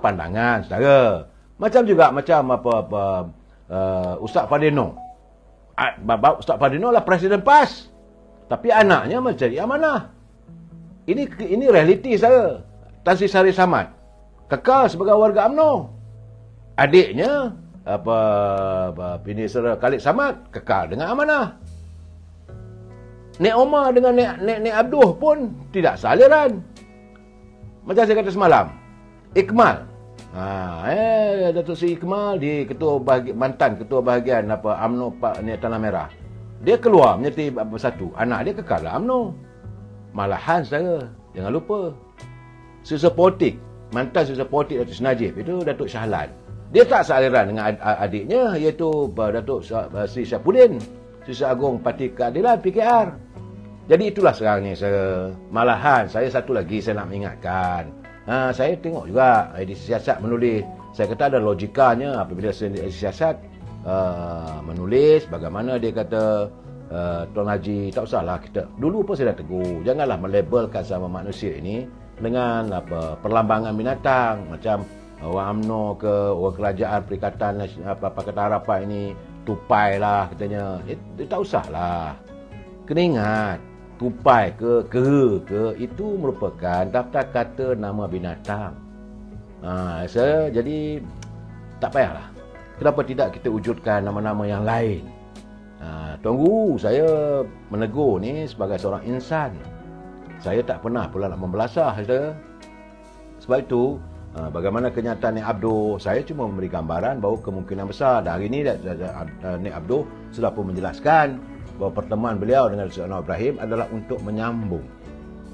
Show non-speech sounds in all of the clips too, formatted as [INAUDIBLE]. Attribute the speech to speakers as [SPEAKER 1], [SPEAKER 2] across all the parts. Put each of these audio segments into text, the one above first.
[SPEAKER 1] Pandangan saudara. Macam juga macam apa apa uh, Ustaz Fadino. Bapa Ustaz Fadino lah presiden PAS. Tapi anaknya mencari amanah. Ini ini realiti saya. Tan Sri Sari Samad kekal sebagai warga UMNO. Adiknya apa, apa Pinisera Khalid Samad kekal dengan amanah. Nek Omar dengan Nek, Nek, Nek Abduh pun tidak saliran. Macam saya kata semalam. Ikmal. Ha, eh, Datuk Seri Ikmal di ketua bahagi, mantan ketua bahagian apa AMNO Pak Nek Tanah Merah. Dia keluar menyertai satu. Anak dia kekal lah UMNO. Malahan saya. Jangan lupa. Susah politik. Mantan susah politik Datuk Senajib. Itu Datuk Syahlan. Dia tak saliran dengan adiknya iaitu Datuk Sri Syafuddin. Sisi Agung Parti Keadilan PKR. Jadi itulah sekarang ni saya malahan saya satu lagi saya nak mengingatkan. Ha, saya tengok juga edisi siasat menulis. Saya kata ada logikanya apabila edisi siasat uh, menulis bagaimana dia kata uh, Tuan Haji tak usahlah kita. Dulu pun saya dah tegur janganlah melabelkan sama manusia ini dengan apa perlambangan binatang macam orang UMNO ke orang kerajaan perikatan apa Pakatan Harapan ini tupai lah katanya. Eh, tak usahlah. Kena ingat tupai ke kera ke itu merupakan daftar kata nama binatang. Ha, saya jadi tak payahlah. Kenapa tidak kita wujudkan nama-nama yang lain? Ha, Tuan Guru, saya menegur ni sebagai seorang insan. Saya tak pernah pula nak membelasah. Saya. Sebab itu, ha, bagaimana kenyataan Nek Abdul, saya cuma memberi gambaran bahawa kemungkinan besar. Dan hari ini Nek Abdul sudah pun menjelaskan bahawa pertemuan beliau dengan Datuk Anwar Ibrahim adalah untuk menyambung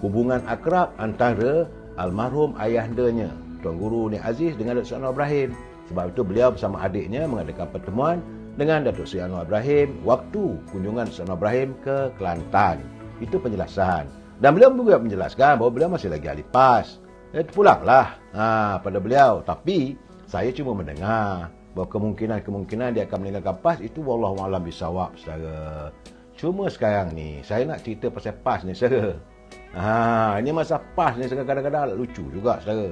[SPEAKER 1] hubungan akrab antara almarhum ayahandanya Tuan Guru Nik Aziz dengan Datuk Anwar Ibrahim. Sebab itu beliau bersama adiknya mengadakan pertemuan dengan Datuk Seri Anwar Ibrahim waktu kunjungan Datuk Anwar Ibrahim ke Kelantan. Itu penjelasan. Dan beliau juga menjelaskan bahawa beliau masih lagi ahli PAS. Itu pulanglah ha, pada beliau. Tapi saya cuma mendengar bahawa kemungkinan-kemungkinan dia akan meninggalkan PAS itu wallahualam bisawab secara Cuma sekarang ni saya nak cerita pasal PAS ni saudara. Ha, ini masa PAS ni kadang-kadang lucu juga saudara.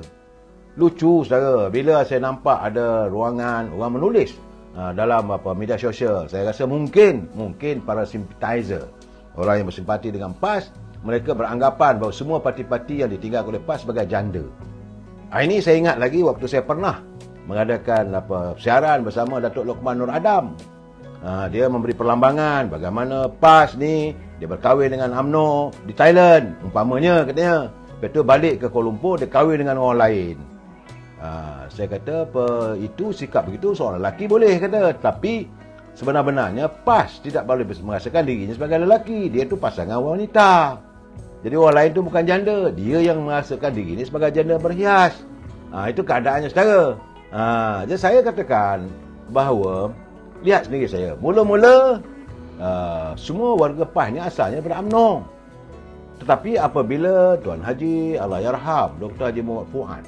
[SPEAKER 1] Lucu saudara bila saya nampak ada ruangan orang menulis ha, dalam apa media sosial. Saya rasa mungkin mungkin para sympathizer orang yang bersimpati dengan PAS mereka beranggapan bahawa semua parti-parti yang ditinggal oleh PAS sebagai janda. Ha, ini saya ingat lagi waktu saya pernah mengadakan apa siaran bersama Datuk Lokman Nur Adam Ha, dia memberi perlambangan bagaimana PAS ni dia berkahwin dengan AMNO di Thailand umpamanya katanya. Lepas tu balik ke Kuala Lumpur dia kahwin dengan orang lain. Ha, saya kata apa itu sikap begitu seorang lelaki boleh kata tapi sebenar-benarnya PAS tidak boleh merasakan dirinya sebagai lelaki. Dia tu pasangan wanita. Jadi orang lain tu bukan janda, dia yang merasakan dirinya sebagai janda berhias. Ha, itu keadaannya saudara. Ha, jadi saya katakan bahawa lihat sendiri saya. Mula-mula uh, semua warga PAS ni asalnya daripada UMNO. Tetapi apabila Tuan Haji Allahyarham Dr. Haji Muhammad Fuad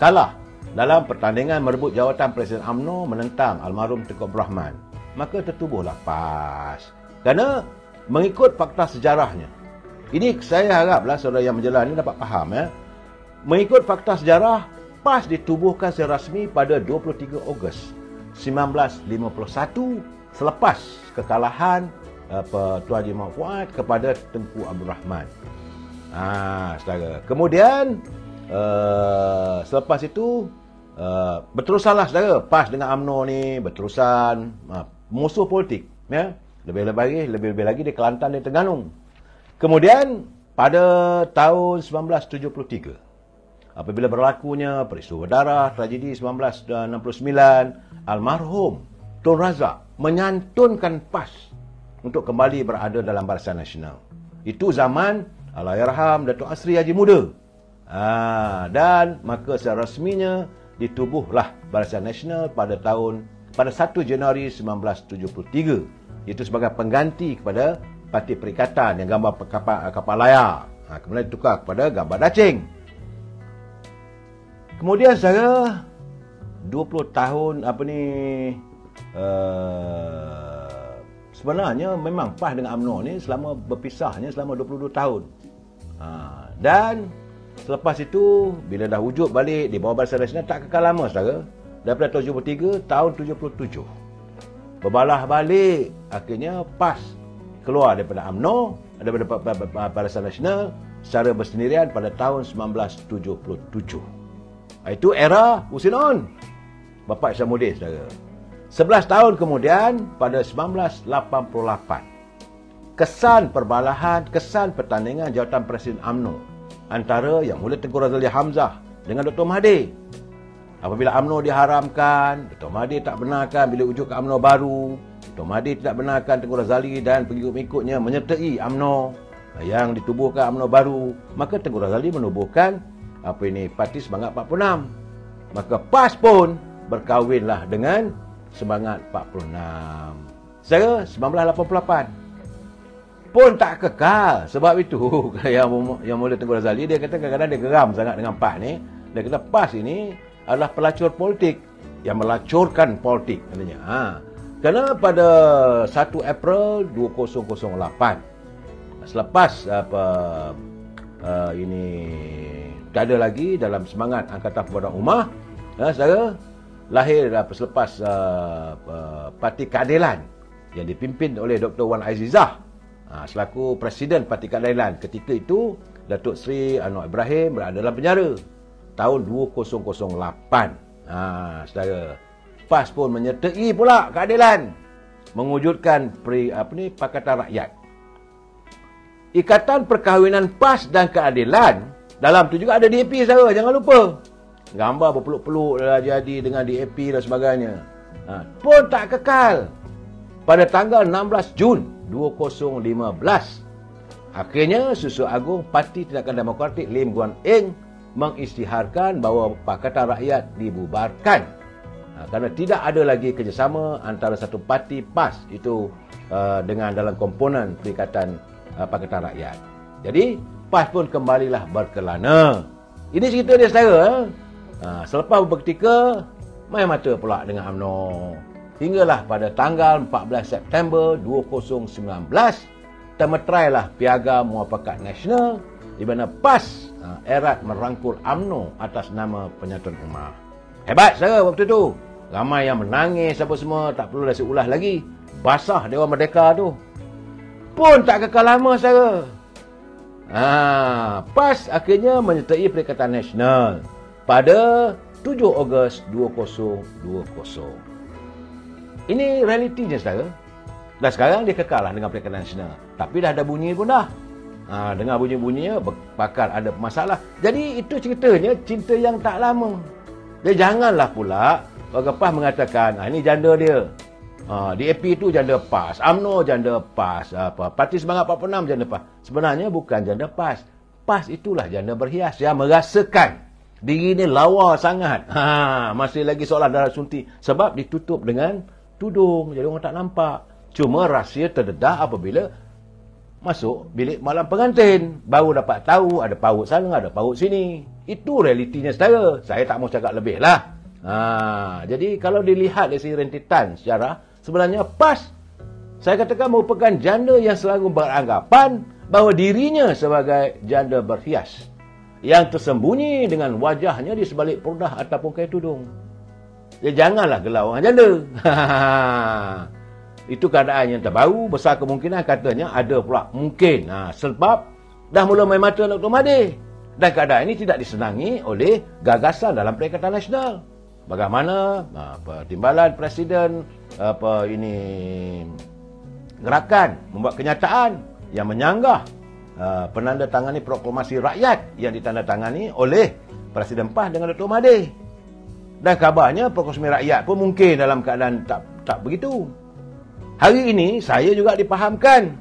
[SPEAKER 1] kalah dalam pertandingan merebut jawatan Presiden UMNO menentang almarhum Tengku Rahman, maka tertubuhlah PAS. Kerana mengikut fakta sejarahnya. Ini saya haraplah saudara yang menjelaskan ini dapat faham ya. Mengikut fakta sejarah, PAS ditubuhkan secara rasmi pada 23 Ogos 1951 selepas kekalahan apa Tuan Haji Fuad kepada Tengku Abdul Rahman. Ah, saudara. Kemudian uh, selepas itu uh, berterusanlah saudara PAS dengan AMNO ni berterusan uh, musuh politik ya. Lebih-lebih lagi, lebih-lebih lagi di Kelantan dan Terengganu. Kemudian pada tahun 1973 apabila berlakunya peristiwa darah tragedi 1969 almarhum Tun Razak menyantunkan PAS untuk kembali berada dalam Barisan Nasional. Itu zaman Allahyarham Datuk Asri Haji Muda. Ha, dan maka secara resminya ditubuhlah Barisan Nasional pada tahun pada 1 Januari 1973. Itu sebagai pengganti kepada Parti Perikatan yang gambar kapal, kapal layar. Ha, kemudian ditukar kepada gambar dacing. Kemudian saya 20 tahun apa ni uh, sebenarnya memang PAS dengan UMNO ni selama berpisahnya selama 22 tahun. Uh, dan Selepas itu, bila dah wujud balik di bawah Barisan Nasional, tak kekal lama, saudara. Daripada tahun 73, tahun 77. Berbalah balik, akhirnya PAS keluar daripada UMNO, daripada Barisan Nasional, secara bersendirian pada tahun 1977. Itu era Husin On. Bapak Isyamuddin, saudara. 11 tahun kemudian, pada 1988, kesan perbalahan, kesan pertandingan jawatan Presiden UMNO antara Yang Mulia Tengku Razali Hamzah dengan Dr. Mahathir. Apabila UMNO diharamkan, Dr. Mahathir tak benarkan bila ujuk ke UMNO baru. Dr. Mahathir tidak benarkan Tengku Razali dan pengikut-pengikutnya menyertai UMNO yang ditubuhkan UMNO baru. Maka Tengku Razali menubuhkan apa ini Parti Semangat 46. Maka PAS pun berkahwinlah dengan Semangat 46. Saya 1988 pun tak kekal. Sebab itu [LAUGHS] yang yang mula Tengku Razali dia kata kadang-kadang dia geram sangat dengan PAS ni. Dia kata PAS ini adalah pelacur politik yang melacurkan politik katanya. Ha. Kerana pada 1 April 2008 selepas apa uh, ini tak ada lagi dalam semangat Angkatan Perbuatan Umah ya, saudara lahir apa selepas uh, uh, Parti Keadilan yang dipimpin oleh Dr. Wan Azizah ha, selaku Presiden Parti Keadilan. Ketika itu, Datuk Seri Anwar Ibrahim berada dalam penjara tahun 2008. Ha, saudara, PAS pun menyertai pula keadilan mewujudkan apa ni, Pakatan Rakyat. Ikatan Perkahwinan PAS dan Keadilan dalam tu juga ada DAP saudara, jangan lupa. Gambar berpeluk-peluk dah jadi dengan DAP dan sebagainya. Ha, pun tak kekal. Pada tanggal 16 Jun 2015. Akhirnya Susu Agung Parti Tindakan Demokratik Lim Guan Eng mengisytiharkan bahawa Pakatan Rakyat dibubarkan ha, kerana tidak ada lagi kerjasama antara satu parti PAS itu uh, dengan dalam komponen Perikatan uh, Pakatan Rakyat. Jadi PAS pun kembalilah berkelana. Ini cerita dia saudara. Uh, selepas beberapa main mata pula dengan UMNO hinggalah pada tanggal 14 September 2019 temetrailah piagam muafakat nasional di mana PAS ha, erat merangkul AMNO atas nama penyatuan umat. Hebat saudara waktu tu. Ramai yang menangis apa semua tak perlu dah ulah lagi. Basah Dewan Merdeka tu. Pun tak kekal lama saudara. Ha, PAS akhirnya menyertai Perikatan Nasional pada 7 Ogos 2020. Ini realitinya saudara. Dan sekarang dia kekal dengan Perikatan Nasional. Tapi dah ada bunyi pun dah. Ha, dengar bunyi-bunyinya bakal ada masalah. Jadi itu ceritanya cinta yang tak lama. Dia janganlah pula Warga PAS mengatakan, ha, ini janda dia. Ha, DAP itu janda PAS. AMNO janda PAS. Apa, Parti Semangat 46 janda PAS. Sebenarnya bukan janda PAS. PAS itulah janda berhias yang merasakan diri ini lawa sangat. Ha, masih lagi seolah darah suntik. Sebab ditutup dengan tudung jadi orang tak nampak cuma rahsia terdedah apabila masuk bilik malam pengantin baru dapat tahu ada paut sana ada paut sini itu realitinya saudara saya tak mau cakap lebih lah ha, jadi kalau dilihat dari rentitan sejarah sebenarnya pas saya katakan merupakan janda yang selalu beranggapan bahawa dirinya sebagai janda berhias yang tersembunyi dengan wajahnya di sebalik purdah ataupun kain tudung Ya janganlah gelar orang janda. [LAUGHS] Itu keadaan yang terbaru. Besar kemungkinan katanya ada pula. Mungkin. Ha, sebab dah mula main mata Dr. Mahdi. Dan keadaan ini tidak disenangi oleh gagasan dalam Perikatan Nasional. Bagaimana ha, timbalan Presiden apa ini gerakan membuat kenyataan yang menyanggah uh, penandatangani proklamasi rakyat yang ditandatangani oleh Presiden PAS dengan Dr. Mahdi. Dan kabarnya proklamasi rakyat pun mungkin dalam keadaan tak tak begitu. Hari ini saya juga dipahamkan.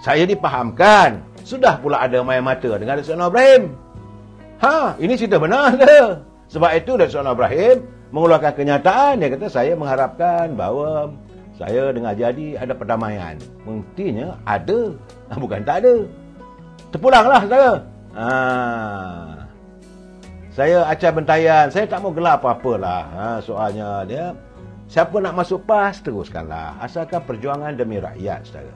[SPEAKER 1] Saya dipahamkan. Sudah pula ada main mata dengan Anwar Ibrahim. Ha, ini cerita benar ke? Sebab itu Datuk Ibrahim mengeluarkan kenyataan. Dia kata saya mengharapkan bahawa saya dengan jadi ada perdamaian. Mungkinnya ada. [LAUGHS] Bukan tak ada. Terpulanglah saudara. Haa saya acah bentayan, saya tak mau gelar apa-apalah. Ha, soalnya dia, siapa nak masuk PAS, teruskanlah. Asalkan perjuangan demi rakyat, saudara.